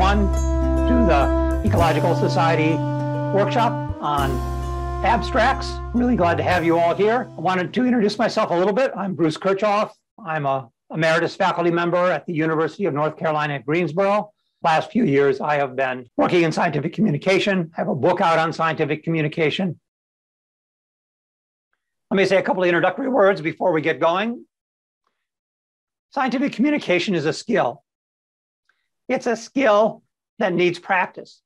everyone to the Ecological Society workshop on abstracts. Really glad to have you all here. I wanted to introduce myself a little bit. I'm Bruce Kirchoff. I'm a emeritus faculty member at the University of North Carolina at Greensboro. Last few years, I have been working in scientific communication. I have a book out on scientific communication. Let me say a couple of introductory words before we get going. Scientific communication is a skill. It's a skill that needs practice.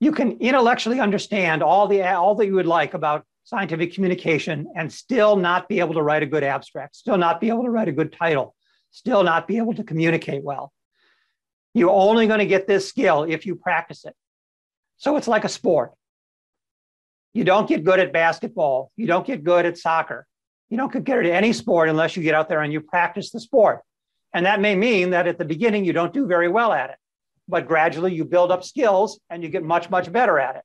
You can intellectually understand all the all that you would like about scientific communication and still not be able to write a good abstract, still not be able to write a good title, still not be able to communicate well. You're only going to get this skill if you practice it. So it's like a sport. You don't get good at basketball. You don't get good at soccer. You don't get good at any sport unless you get out there and you practice the sport. And that may mean that at the beginning, you don't do very well at it, but gradually you build up skills and you get much, much better at it.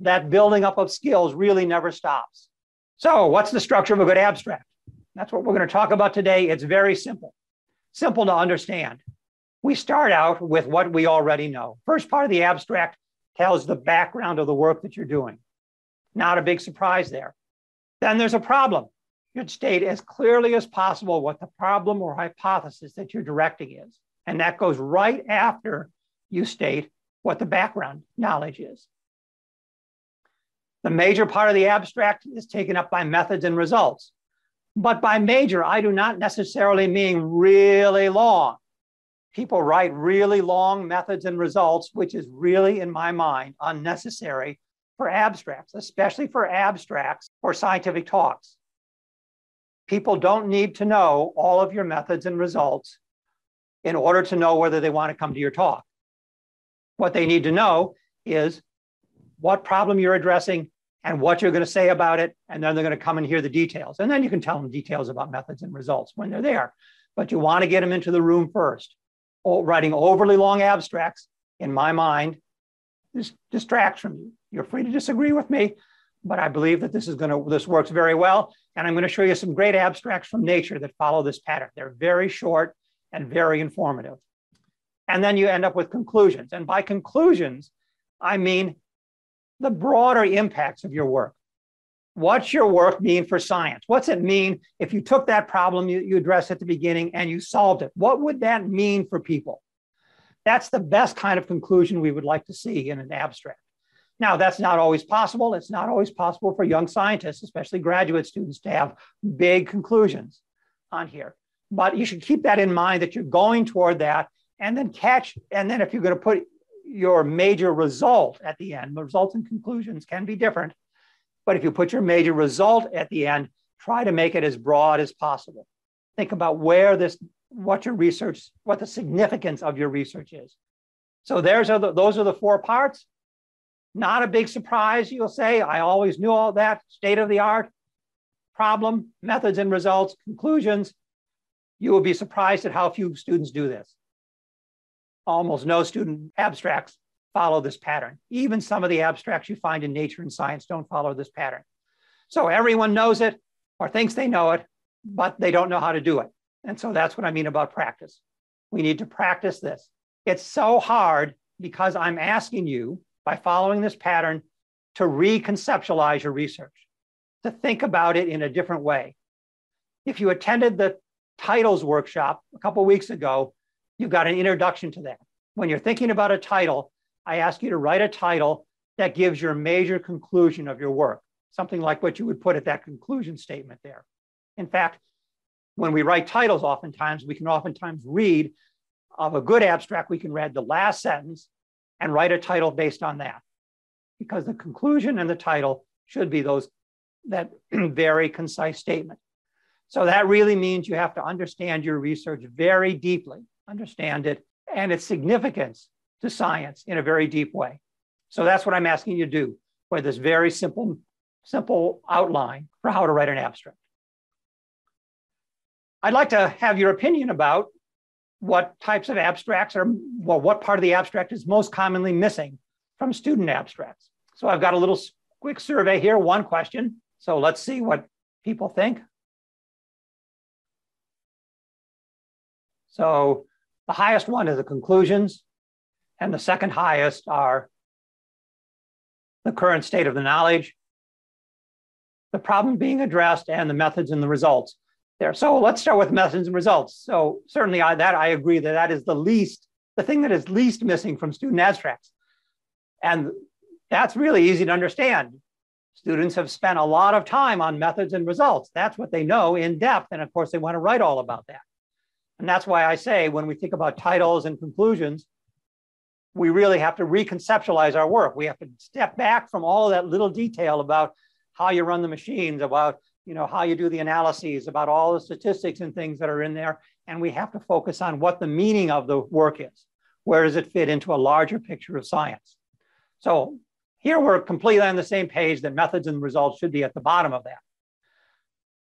That building up of skills really never stops. So, what's the structure of a good abstract? That's what we're going to talk about today. It's very simple, simple to understand. We start out with what we already know. First part of the abstract tells the background of the work that you're doing. Not a big surprise there. Then there's a problem should state as clearly as possible what the problem or hypothesis that you're directing is. And that goes right after you state what the background knowledge is. The major part of the abstract is taken up by methods and results. But by major, I do not necessarily mean really long. People write really long methods and results, which is really, in my mind, unnecessary for abstracts, especially for abstracts or scientific talks. People don't need to know all of your methods and results in order to know whether they want to come to your talk. What they need to know is what problem you're addressing and what you're going to say about it. And then they're going to come and hear the details. And then you can tell them details about methods and results when they're there. But you want to get them into the room first. Oh, writing overly long abstracts, in my mind, this distracts from you. You're free to disagree with me, but I believe that this is going to this works very well. And I'm going to show you some great abstracts from nature that follow this pattern. They're very short and very informative. And then you end up with conclusions. And by conclusions, I mean the broader impacts of your work. What's your work mean for science? What's it mean if you took that problem you, you addressed at the beginning and you solved it? What would that mean for people? That's the best kind of conclusion we would like to see in an abstract. Now, that's not always possible. It's not always possible for young scientists, especially graduate students, to have big conclusions on here. But you should keep that in mind that you're going toward that and then catch. And then if you're going to put your major result at the end, the results and conclusions can be different. But if you put your major result at the end, try to make it as broad as possible. Think about where this, what your research, what the significance of your research is. So there's are the, those are the four parts. Not a big surprise, you'll say. I always knew all that. State of the art, problem, methods and results, conclusions. You will be surprised at how few students do this. Almost no student abstracts follow this pattern. Even some of the abstracts you find in nature and science don't follow this pattern. So everyone knows it or thinks they know it, but they don't know how to do it. And so that's what I mean about practice. We need to practice this. It's so hard because I'm asking you by following this pattern to reconceptualize your research, to think about it in a different way. If you attended the titles workshop a couple weeks ago, you got an introduction to that. When you're thinking about a title, I ask you to write a title that gives your major conclusion of your work, something like what you would put at that conclusion statement there. In fact, when we write titles, oftentimes we can oftentimes read of a good abstract, we can read the last sentence and write a title based on that. Because the conclusion and the title should be those that very concise statement. So that really means you have to understand your research very deeply, understand it and its significance to science in a very deep way. So that's what I'm asking you to do with this very simple, simple outline for how to write an abstract. I'd like to have your opinion about what types of abstracts are, well, what part of the abstract is most commonly missing from student abstracts. So I've got a little quick survey here, one question. So let's see what people think. So The highest one is the conclusions, and the second highest are the current state of the knowledge, the problem being addressed, and the methods and the results there. So let's start with methods and results. So certainly I, that I agree that that is the least, the thing that is least missing from student abstracts. And that's really easy to understand. Students have spent a lot of time on methods and results. That's what they know in depth. And of course, they want to write all about that. And that's why I say when we think about titles and conclusions, we really have to reconceptualize our work. We have to step back from all that little detail about how you run the machines, about you know how you do the analyses, about all the statistics and things that are in there, and we have to focus on what the meaning of the work is. Where does it fit into a larger picture of science? So here we're completely on the same page that methods and results should be at the bottom of that.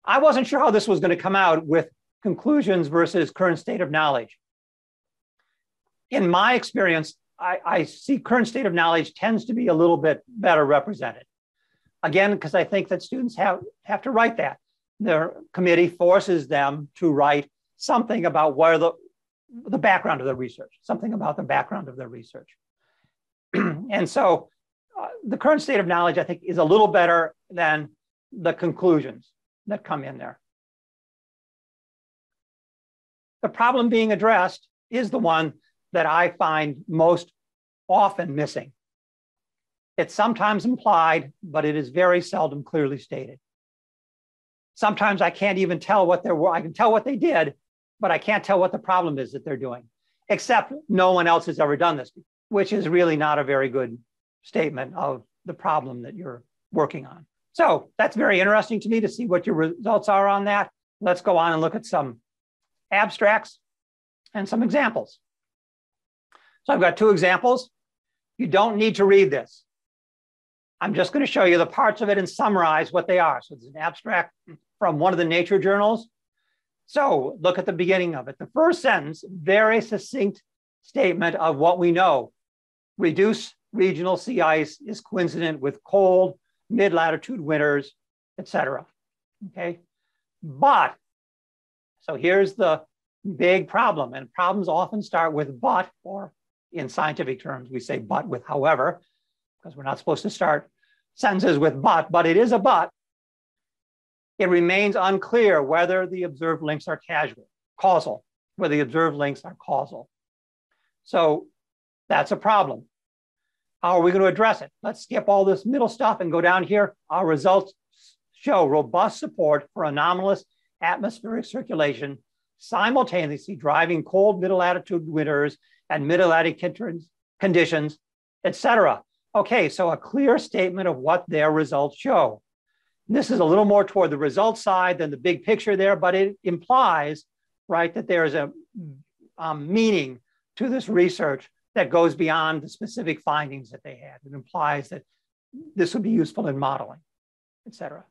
I wasn't sure how this was going to come out with conclusions versus current state of knowledge. In my experience, I, I see current state of knowledge tends to be a little bit better represented. Again, because I think that students have, have to write that. Their committee forces them to write something about where the, the background of the research, something about the background of their research. and so uh, the current state of knowledge, I think, is a little better than the conclusions that come in there. The problem being addressed is the one that I find most often missing. It's sometimes implied, but it is very seldom clearly stated. Sometimes I can't even tell what they're, I can tell what they did, but I can't tell what the problem is that they're doing, except no one else has ever done this, which is really not a very good statement of the problem that you're working on. So that's very interesting to me to see what your results are on that. Let's go on and look at some abstracts and some examples. So I've got two examples. You don't need to read this. I'm just going to show you the parts of it and summarize what they are. So it's an abstract from one of the nature journals. So look at the beginning of it. The first sentence, very succinct statement of what we know. Reduce regional sea ice is coincident with cold, mid-latitude winters, etc. Okay, but, so here's the big problem, and problems often start with but or in scientific terms, we say but with however, because we're not supposed to start sentences with but, but it is a but. It remains unclear whether the observed links are casual, causal, whether the observed links are causal. So that's a problem. How are we going to address it? Let's skip all this middle stuff and go down here. Our results show robust support for anomalous atmospheric circulation simultaneously driving cold middle latitude winters and middle latitude conditions, etc. Okay, so a clear statement of what their results show. This is a little more toward the results side than the big picture there, but it implies, right, that there is a um, meaning to this research that goes beyond the specific findings that they had. It implies that this would be useful in modeling, etc.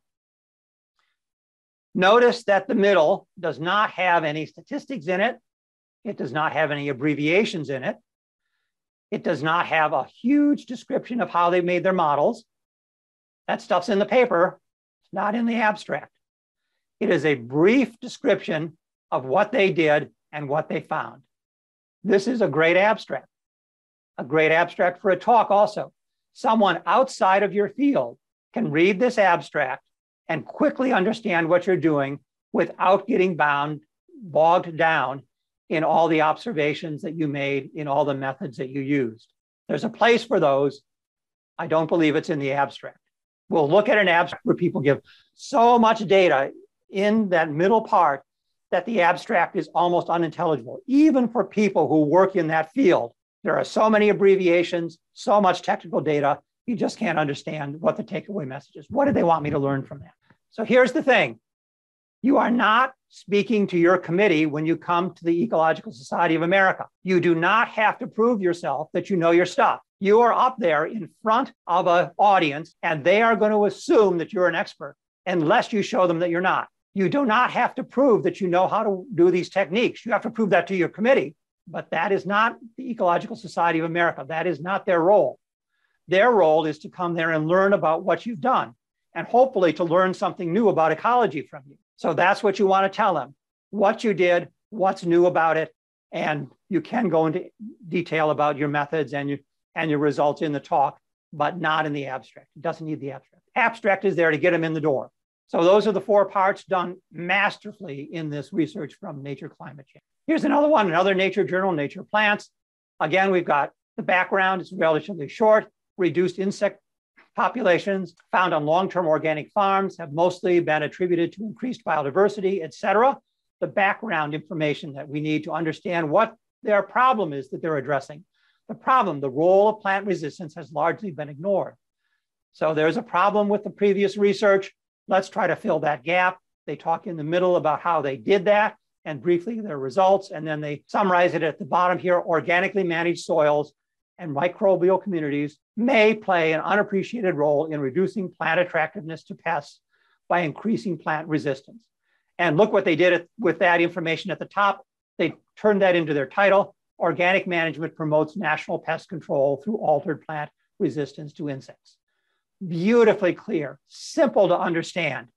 Notice that the middle does not have any statistics in it. It does not have any abbreviations in it. It does not have a huge description of how they made their models. That stuff's in the paper, it's not in the abstract. It is a brief description of what they did and what they found. This is a great abstract, a great abstract for a talk also. Someone outside of your field can read this abstract and quickly understand what you're doing without getting bound, bogged down in all the observations that you made, in all the methods that you used. There's a place for those. I don't believe it's in the abstract. We'll look at an abstract where people give so much data in that middle part that the abstract is almost unintelligible, even for people who work in that field. There are so many abbreviations, so much technical data, you just can't understand what the takeaway message is. What do they want me to learn from that? So here's the thing you are not speaking to your committee when you come to the Ecological Society of America. You do not have to prove yourself that you know your stuff. You are up there in front of an audience, and they are going to assume that you're an expert unless you show them that you're not. You do not have to prove that you know how to do these techniques. You have to prove that to your committee, but that is not the Ecological Society of America. That is not their role. Their role is to come there and learn about what you've done and hopefully to learn something new about ecology from you. So that's what you want to tell them what you did, what's new about it, and You can go into detail about your methods and your, and your results in the talk, but not in the abstract. It doesn't need the abstract. Abstract is there to get them in the door. So those are the four parts done masterfully in this research from Nature Climate Change. Here's another one, another Nature journal, Nature Plants. Again, we've got the background, it's relatively short, reduced insect populations found on long-term organic farms have mostly been attributed to increased biodiversity, et cetera. The background information that we need to understand what their problem is that they're addressing. The problem, the role of plant resistance has largely been ignored. So there's a problem with the previous research. Let's try to fill that gap. They talk in the middle about how they did that and briefly their results. And then they summarize it at the bottom here organically managed soils and microbial communities may play an unappreciated role in reducing plant attractiveness to pests by increasing plant resistance. And look what they did with that information at the top. They turned that into their title Organic Management Promotes Natural Pest Control Through Altered Plant Resistance to Insects. Beautifully clear, simple to understand.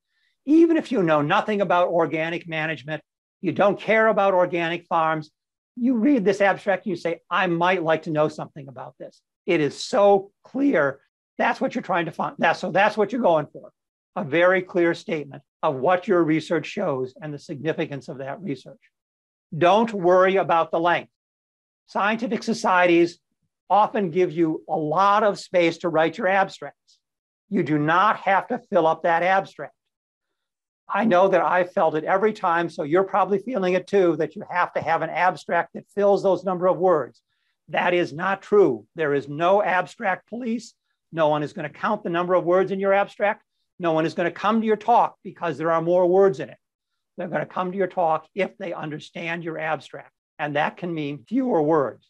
Even if you know nothing about organic management, you don't care about organic farms, you read this abstract you say, I might like to know something about this. It is so clear. That's what you're trying to find. That, so that's what you're going for. A very clear statement of what your research shows and the significance of that research. Don't worry about the length. Scientific societies often give you a lot of space to write your abstracts. You do not have to fill up that abstract. I know that I felt it every time, so you're probably feeling it too, that you have to have an abstract that fills those number of words. That is not true. There is no abstract police. No one is going to count the number of words in your abstract. No one is going to come to your talk because there are more words in it. They're going to come to your talk if they understand your abstract, and that can mean fewer words.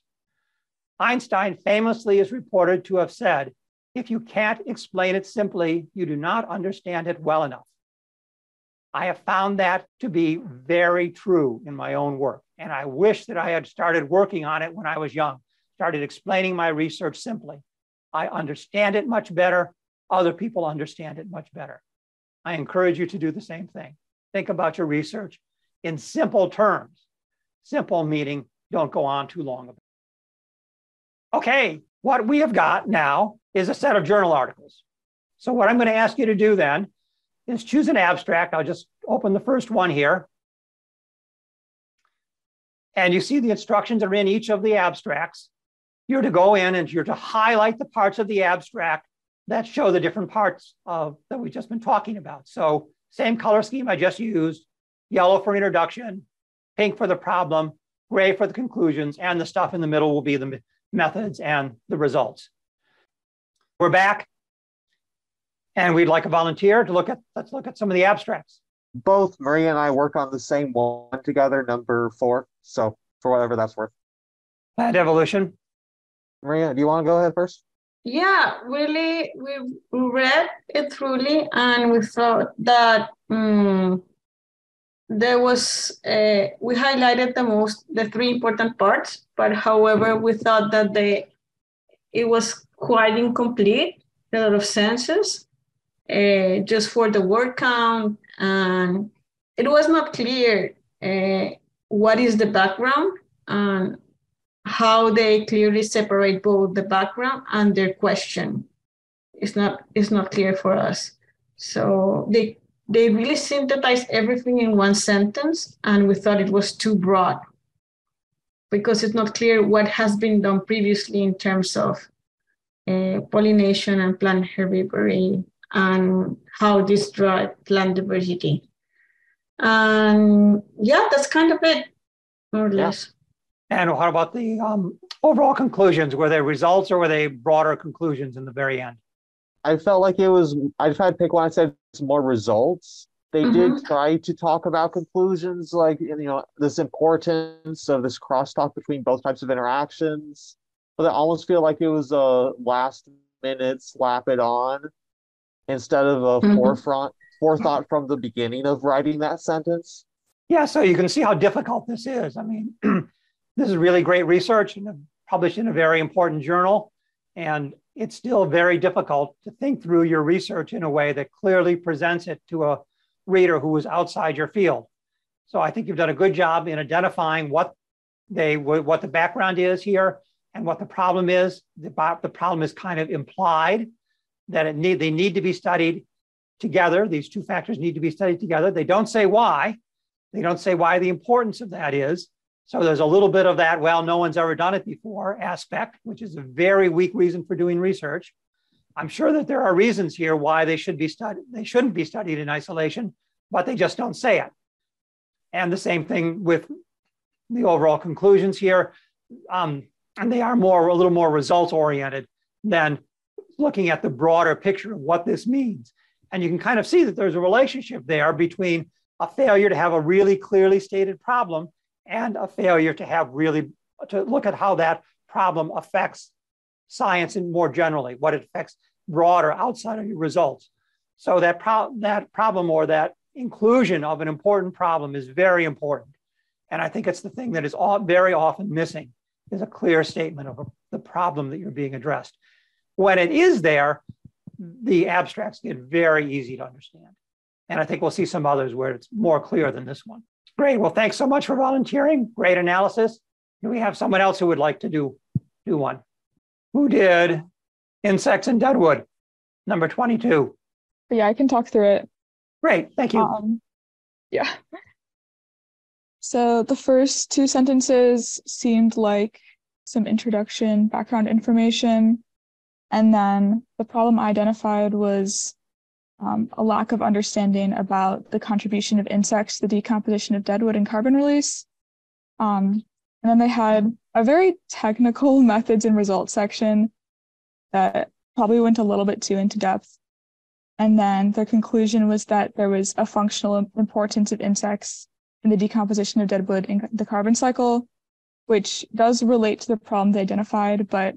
Einstein famously is reported to have said, if you can't explain it simply, you do not understand it well enough. I have found that to be very true in my own work. And I wish that I had started working on it when I was young, started explaining my research simply. I understand it much better. Other people understand it much better. I encourage you to do the same thing. Think about your research in simple terms. Simple meaning, don't go on too long. Okay, what we have got now is a set of journal articles. So, what I'm going to ask you to do then is choose an abstract. I'll just open the first one here. And you see the instructions are in each of the abstracts. You're to go in and you're to highlight the parts of the abstract that show the different parts of that we've just been talking about. So same color scheme I just used, yellow for introduction, pink for the problem, gray for the conclusions, and the stuff in the middle will be the methods and the results. We're back. And we'd like a volunteer to look at, let's look at some of the abstracts. Both Maria and I work on the same one together, number four. So for whatever that's worth. Plant evolution. Maria, do you want to go ahead first? Yeah, really, we read it truly and we thought that um, there was, uh, we highlighted the most, the three important parts, but however, we thought that the, it was quite incomplete, a lot of senses uh, just for the word count. And it was not clear uh, what is the background and how they clearly separate both the background and their question. It's not, it's not clear for us. So they, they really synthesized everything in one sentence, and we thought it was too broad because it's not clear what has been done previously in terms of uh, pollination and plant herbivory and how this drive plant diversity. And yeah, that's kind of it, more or yeah. less. And what about the um, overall conclusions? Were they results or were they broader conclusions in the very end? I felt like it was, I tried to pick one, I said it's more results. They mm-hmm. did try to talk about conclusions, like, you know, this importance of this crosstalk between both types of interactions. But I almost feel like it was a last minute slap it on instead of a mm-hmm. forefront forethought from the beginning of writing that sentence? Yeah, so you can see how difficult this is. I mean, this is really great research and published in a very important journal. And it's still very difficult to think through your research in a way that clearly presents it to a reader who is outside your field. So I think you've done a good job in identifying what they what the background is here and what the problem is. The, the problem is kind of implied that it need they need to be studied together. These two factors need to be studied together. They don't say why. They don't say why the importance of that is. So there's a little bit of that, well, no one's ever done it before aspect, which is a very weak reason for doing research. I'm sure that there are reasons here why they should be studied, they shouldn't be studied in isolation, but they just don't say it. And the same thing with the overall conclusions here. Um, and they are more a little more results oriented than looking at the broader picture of what this means. And you can kind of see that there's a relationship there between a failure to have a really clearly stated problem and a failure to have really to look at how that problem affects science and more generally, what it affects broader outside of your results. So that, pro- that problem or that inclusion of an important problem is very important. And I think it's the thing that is all, very often missing is a clear statement of a, the problem that you're being addressed. When it is there, the abstracts get very easy to understand. And I think we'll see some others where it's more clear than this one. Great. Well, thanks so much for volunteering. Great analysis. Do we have someone else who would like to do, do one? Who did insects in deadwood? Number 22. Yeah, I can talk through it. Great. Thank you. Um, yeah. So the first two sentences seemed like some introduction, background information. And then the problem identified was um, a lack of understanding about the contribution of insects the decomposition of deadwood and carbon release. Um, and then they had a very technical methods and results section that probably went a little bit too into depth. And then their conclusion was that there was a functional importance of insects in the decomposition of deadwood in the carbon cycle, which does relate to the problem they identified, but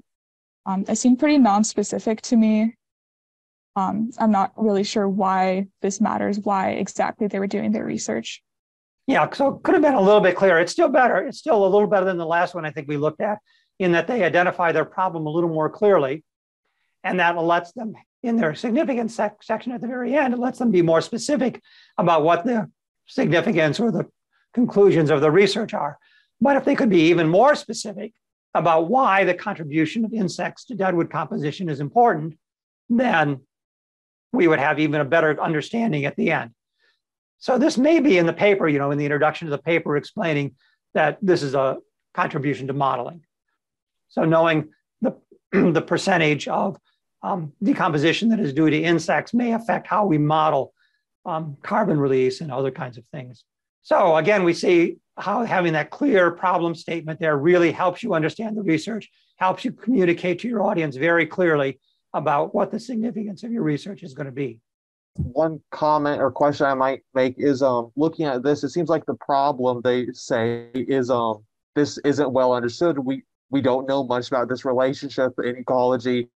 um, it seemed pretty non-specific to me. Um, I'm not really sure why this matters, why exactly they were doing their research. Yeah, so it could have been a little bit clearer. It's still better. It's still a little better than the last one I think we looked at, in that they identify their problem a little more clearly. And that lets them, in their significance sec- section at the very end, it lets them be more specific about what the significance or the conclusions of the research are. But if they could be even more specific about why the contribution of insects to deadwood composition is important, then we would have even a better understanding at the end. So this may be in the paper, you know, in the introduction to the paper explaining that this is a contribution to modeling. So knowing the, the percentage of um, decomposition that is due to insects may affect how we model um, carbon release and other kinds of things. So again, we see how having that clear problem statement there really helps you understand the research, helps you communicate to your audience very clearly about what the significance of your research is going to be. One comment or question I might make is um looking at this, it seems like the problem they say is um this isn't well understood. We we don't know much about this relationship in ecology.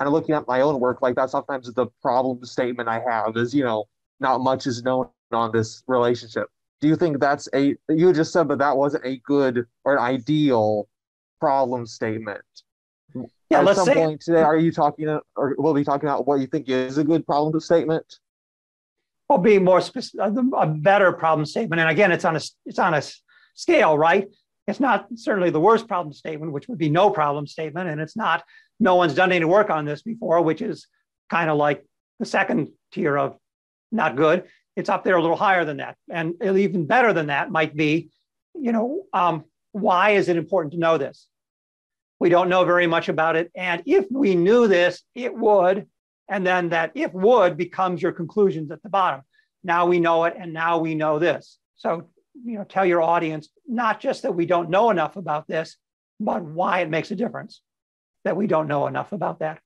And looking at my own work, like that sometimes the problem statement I have is, you know, not much is known on this relationship. Do you think that's a you just said but that wasn't a good or an ideal problem statement? Yeah, At let's some say point today, are you talking or we'll be talking about what you think is a good problem statement? will be more specific, a better problem statement. And again, it's on a it's on a scale, right? It's not certainly the worst problem statement, which would be no problem statement, and it's not no one's done any work on this before, which is kind of like the second tier of not good. It's up there a little higher than that, and even better than that might be, you know, um, why is it important to know this? We don't know very much about it. And if we knew this, it would. And then that if would becomes your conclusions at the bottom. Now we know it, and now we know this. So, you know, tell your audience not just that we don't know enough about this, but why it makes a difference that we don't know enough about that.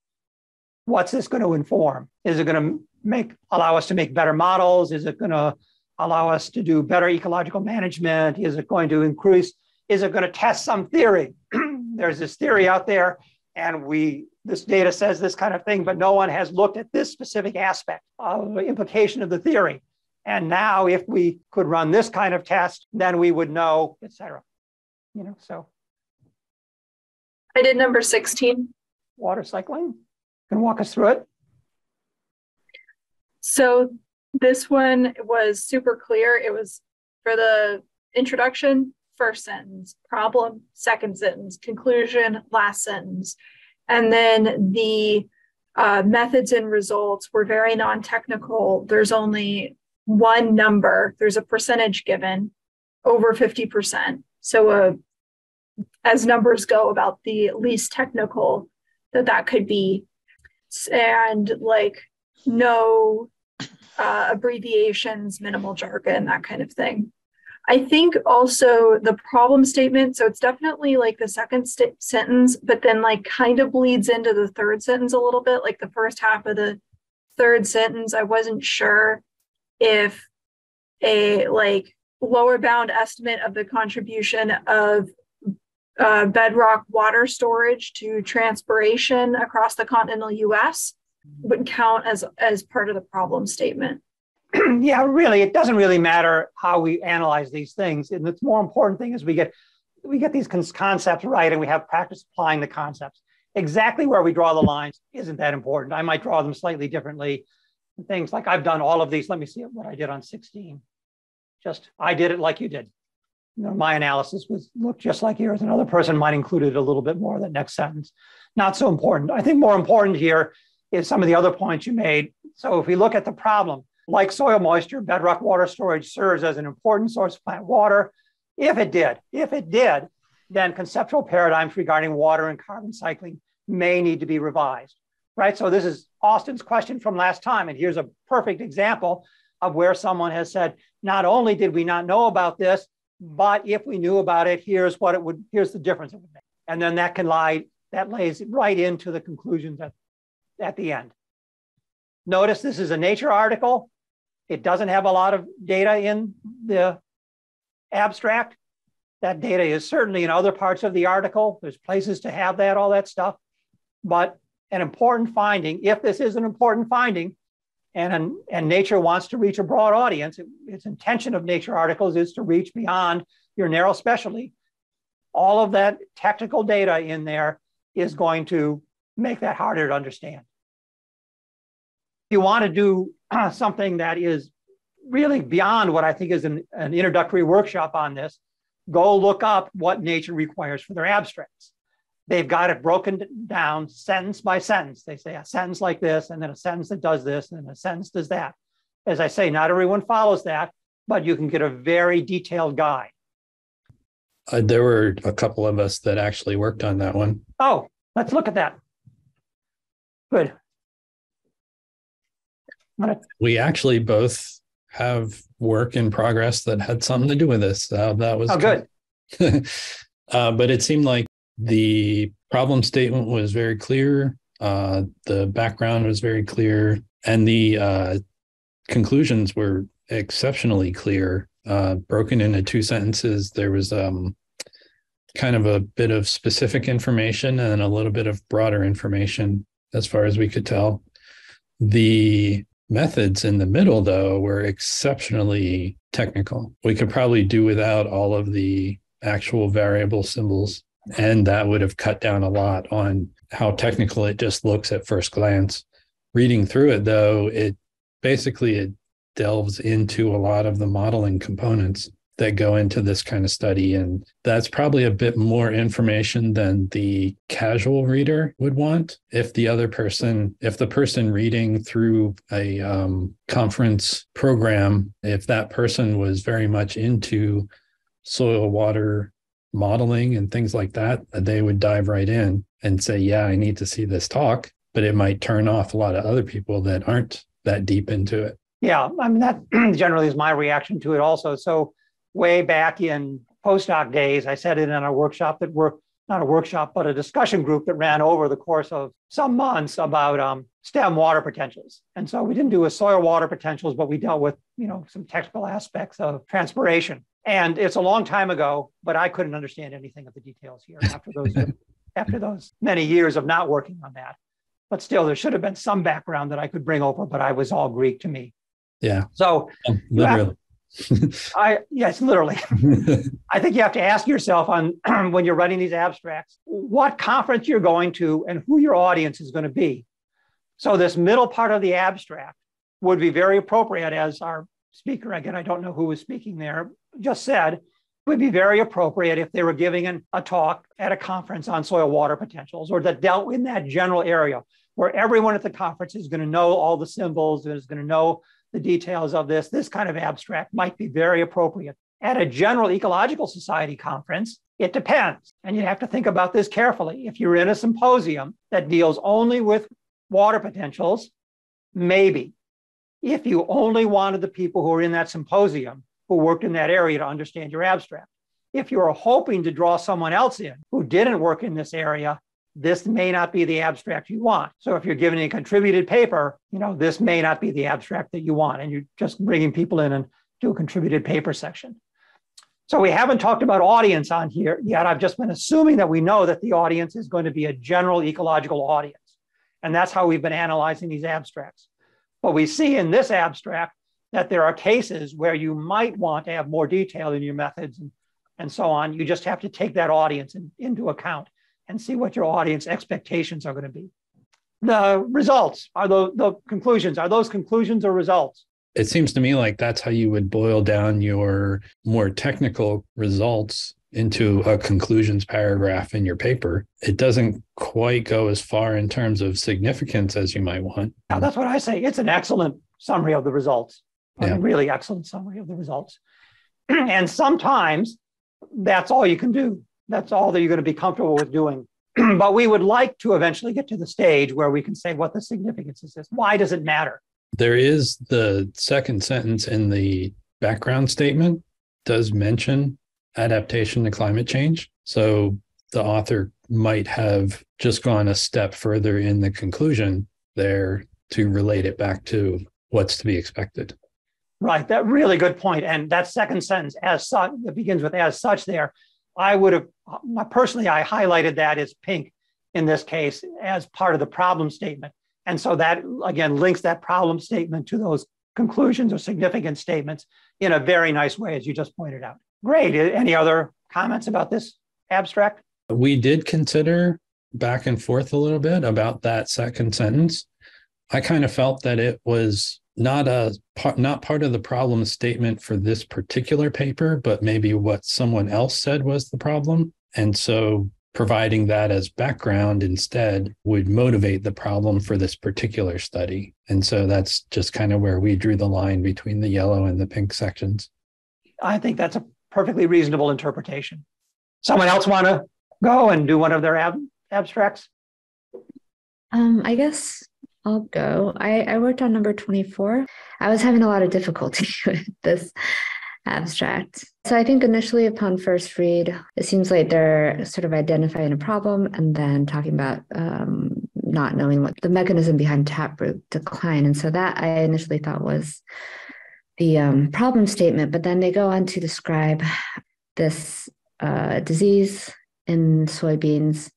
What's this going to inform? Is it going to make allow us to make better models? Is it going to allow us to do better ecological management? Is it going to increase? Is it going to test some theory? There's this theory out there, and we this data says this kind of thing, but no one has looked at this specific aspect of the implication of the theory. And now, if we could run this kind of test, then we would know, et cetera. You know, so. I did number 16. Water cycling. Can walk us through it? So this one was super clear. It was for the introduction, first sentence, problem, second sentence, conclusion, last sentence. And then the uh, methods and results were very non technical. There's only one number, there's a percentage given over 50%. So, uh, as numbers go, about the least technical that that could be. And like no uh, abbreviations, minimal jargon, that kind of thing. I think also the problem statement, so it's definitely like the second st- sentence, but then like kind of bleeds into the third sentence a little bit, like the first half of the third sentence. I wasn't sure if a like lower bound estimate of the contribution of uh, bedrock water storage to transpiration across the continental US would count as as part of the problem statement. yeah, really, it doesn't really matter how we analyze these things. And the more important thing is we get we get these concepts right and we have practice applying the concepts. Exactly where we draw the lines isn't that important. I might draw them slightly differently. Things like I've done all of these. Let me see what I did on 16. Just I did it like you did. You know, my analysis was looked just like yours. Another person might include it a little bit more that next sentence. Not so important. I think more important here is some of the other points you made. So if we look at the problem, like soil moisture, bedrock water storage serves as an important source of plant water. If it did, if it did, then conceptual paradigms regarding water and carbon cycling may need to be revised, right? So this is Austin's question from last time. And here's a perfect example of where someone has said, not only did we not know about this, but if we knew about it, here's what it would, here's the difference it would make. And then that can lie, that lays right into the conclusions at, at the end. Notice this is a Nature article. It doesn't have a lot of data in the abstract. That data is certainly in other parts of the article. There's places to have that, all that stuff. But an important finding, if this is an important finding, and, and nature wants to reach a broad audience, it, its intention of nature articles is to reach beyond your narrow specialty. All of that technical data in there is going to make that harder to understand. If you want to do something that is really beyond what I think is an, an introductory workshop on this, go look up what nature requires for their abstracts. They've got it broken down sentence by sentence. They say a sentence like this, and then a sentence that does this, and a sentence does that. As I say, not everyone follows that, but you can get a very detailed guide. Uh, there were a couple of us that actually worked on that one. Oh, let's look at that. Good. We actually both have work in progress that had something to do with this. Uh, that was oh, good. uh, but it seemed like the problem statement was very clear. Uh, the background was very clear, and the uh, conclusions were exceptionally clear. Uh, broken into two sentences. There was um, kind of a bit of specific information and a little bit of broader information, as far as we could tell. The methods in the middle, though, were exceptionally technical. We could probably do without all of the actual variable symbols and that would have cut down a lot on how technical it just looks at first glance. Reading through it, though, it basically it delves into a lot of the modeling components that go into this kind of study. And that's probably a bit more information than the casual reader would want. If the other person, if the person reading through a um, conference program, if that person was very much into soil, water, modeling and things like that, they would dive right in and say, Yeah, I need to see this talk. But it might turn off a lot of other people that aren't that deep into it. Yeah, I mean, that generally is my reaction to it also. So, way back in postdoc days, I said it in a workshop that we're not a workshop, but a discussion group that ran over the course of some months about um, stem water potentials. And so we didn't do a soil water potentials, but we dealt with, you know, some technical aspects of transpiration. And it's a long time ago, but I couldn't understand anything of the details here after those after those many years of not working on that. But still, there should have been some background that I could bring over, but I was all Greek to me. Yeah. So um, literally. I yes, literally. I think you have to ask yourself on when you're writing these abstracts, what conference you're going to and who your audience is going to be. So this middle part of the abstract would be very appropriate as our speaker, again, I don't know who was speaking there, just said, would be very appropriate if they were giving an, a talk at a conference on soil water potentials or that dealt in that general area where everyone at the conference is going to know all the symbols and is going to know the details of this. This kind of abstract might be very appropriate. At a general ecological society conference, it depends. And you have to think about this carefully. If you're in a symposium that deals only with water potentials, maybe. If you only wanted the people who are in that symposium who worked in that area to understand your abstract. If you're hoping to draw someone else in who didn't work in this area, this may not be the abstract you want. So if you're giving a contributed paper, you know, this may not be the abstract that you want. And you're just bringing people in and do a contributed paper section. So we haven't talked about audience on here yet. I've just been assuming that we know that the audience is going to be a general ecological audience. And that's how we've been analyzing these abstracts. But we see in this abstract that there are cases where you might want to have more detail in your methods and, and so on. You just have to take that audience in, into account and see what your audience expectations are going to be. The results are the, the conclusions. Are those conclusions or results? It seems to me like that's how you would boil down your more technical results into a conclusions paragraph in your paper. It doesn't quite go as far in terms of significance as you might want. Now, that's what I say. It's an excellent summary of the results, yeah. a really excellent summary of the results. and sometimes that's all you can do. That's all that you're going to be comfortable with doing. but we would like to eventually get to the stage where we can say what the significance is this. Why does it matter? There is the second sentence in the background statement does mention adaptation to climate change. So the author might have just gone a step further in the conclusion there to relate it back to what's to be expected. Right. That really good point. And that second sentence, as such, that begins with as such there, I would have personally, I highlighted that as pink in this case as part of the problem statement. And so that again links that problem statement to those conclusions or significant statements in a very nice way, as you just pointed out. Great. Any other comments about this abstract? We did consider back and forth a little bit about that second sentence. I kind of felt that it was not a part not part of the problem statement for this particular paper but maybe what someone else said was the problem. And so providing that as background instead would motivate the problem for this particular study. And so that's just kind of where we drew the line between the yellow and the pink sections. I think that's a perfectly reasonable interpretation. Someone else want to go and do one of their ab- abstracts? Um, I guess I'll go. I, I worked on number 24. I was having a lot of difficulty with this abstract. So I think initially upon first read, it seems like they're sort of identifying a problem and then talking about um, not knowing what the mechanism behind taproot decline. And so that I initially thought was the um, problem statement, but then they go on to describe this uh, disease in soybeans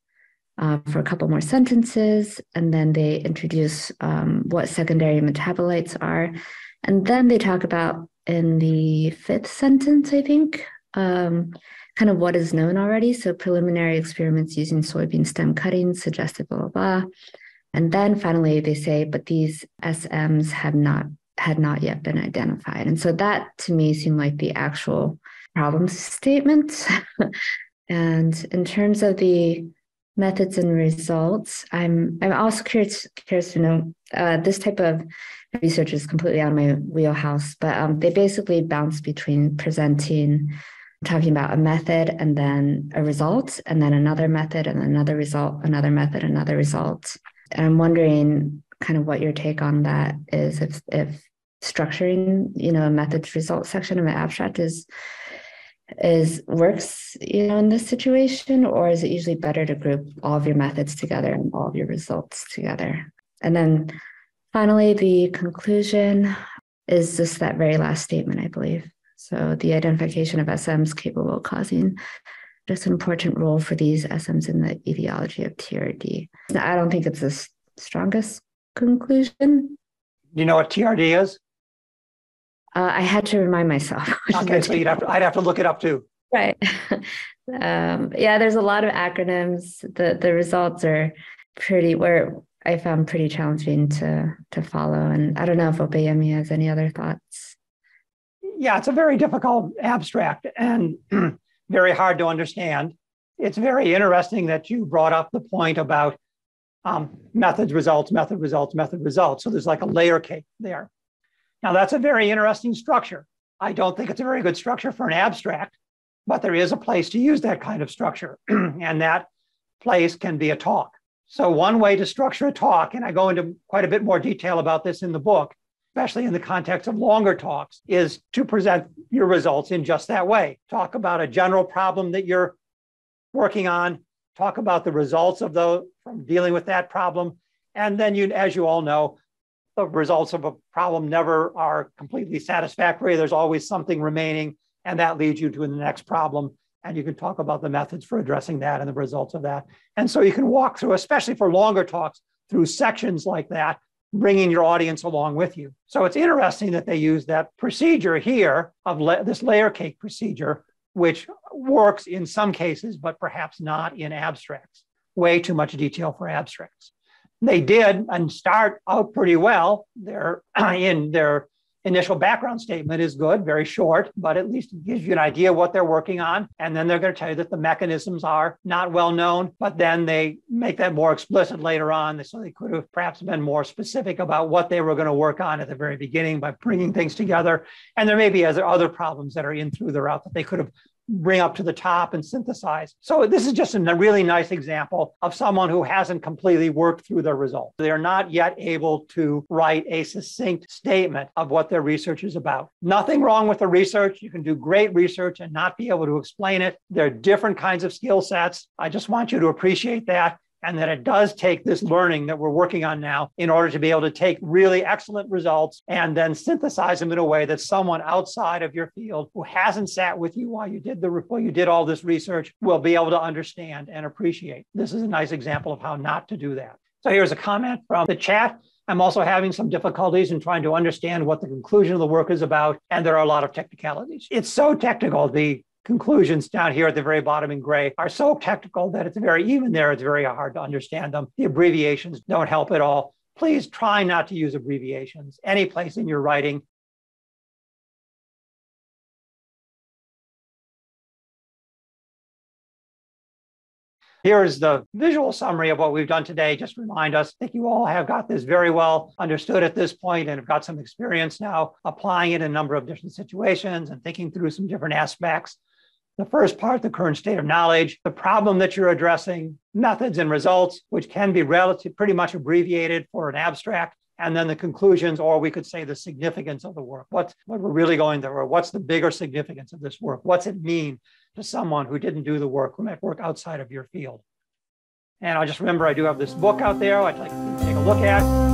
uh, for a couple more sentences, and then they introduce um, what secondary metabolites are. And then they talk about in the fifth sentence, I think, um, kind of what is known already. So preliminary experiments using soybean stem cuttings suggested blah, blah, blah. And then finally they say, but these SMs have not had not yet been identified. And so that to me seemed like the actual problem statement. and in terms of the methods and results. I'm I'm also curious curious to know uh, this type of research is completely out of my wheelhouse, but um, they basically bounce between presenting, talking about a method and then a result, and then another method and another result, another method, another result. And I'm wondering kind of what your take on that is if if structuring, you know, a methods result section of an abstract is is works you know in this situation or is it usually better to group all of your methods together and all of your results together? And then finally the conclusion is just that very last statement i believe. So the identification of sms capable of causing just an important role for these sms in the etiology of trd i don't think it's the strongest conclusion. You know what trd is uh, I had to remind myself. Okay, so you'd have to, I'd have to look it up too. Right. um, yeah, there's a lot of acronyms. The the results are pretty where I found pretty challenging to to follow. And I don't know if Opeyemi has any other thoughts. Yeah, it's a very difficult abstract. And very hard to understand. It's very interesting that you brought up the point about um, methods, results, method, results, method, results. So there's like a layer cake there. Now, that's a very interesting structure. I don't think it's a very good structure for an abstract, but there is a place to use that kind of structure. and that place can be a talk. So, one way to structure a talk, and I go into quite a bit more detail about this in the book, especially in the context of longer talks, is to present your results in just that way. Talk about a general problem that you're working on, talk about the results of the from dealing with that problem. And then you, as you all know, the results of a problem never are completely satisfactory. There's always something remaining, and that leads you to the next problem. And you can talk about the methods for addressing that and the results of that. And so you can walk through, especially for longer talks, through sections like that, bringing your audience along with you. So it's interesting that they use that procedure here of la- this layer cake procedure, which works in some cases, but perhaps not in abstracts. Way too much detail for abstracts they did and start out pretty well. They're in their initial background statement is good, very short, but at least it gives you an idea what they're working on. And then they're going to tell you that the mechanisms are not well known, but then they make that more explicit later on. So they could have perhaps been more specific about what they were going to work on at the very beginning by bringing things together. And there may be other problems that are in through the route that they could have bring up to the top and synthesize. So this is just a really nice example of someone who hasn't completely worked through their results. They're not yet able to write a succinct statement of what their research is about. Nothing wrong with the research. You can do great research and not be able to explain it. There are different kinds of skill sets. I just want you to appreciate that and that it does take this learning that we're working on now in order to be able to take really excellent results and then synthesize them in a way that someone outside of your field who hasn't sat with you while you did the while you did all this research will be able to understand and appreciate. This is a nice example of how not to do that. So here's a comment from the chat. I'm also having some difficulties in trying to understand what the conclusion of the work is about, and there are a lot of technicalities. It's so technical. The conclusions down here at the very bottom in gray are so technical that it's very, even there, it's very hard to understand them. The abbreviations don't help at all. Please try not to use abbreviations any place in your writing. Here's the visual summary of what we've done today. Just remind us, I think you all have got this very well understood at this point and have got some experience now applying it in a number of different situations and thinking through some different aspects the first part, the current state of knowledge, the problem that you're addressing, methods and results, which can be relative, pretty much abbreviated for an abstract, and then the conclusions, or we could say the significance of the work. What's what we're really going there, or what's the bigger significance of this work? What's it mean to someone who didn't do the work, who might work outside of your field? And I just remember I do have this book out there I'd like to take a look at.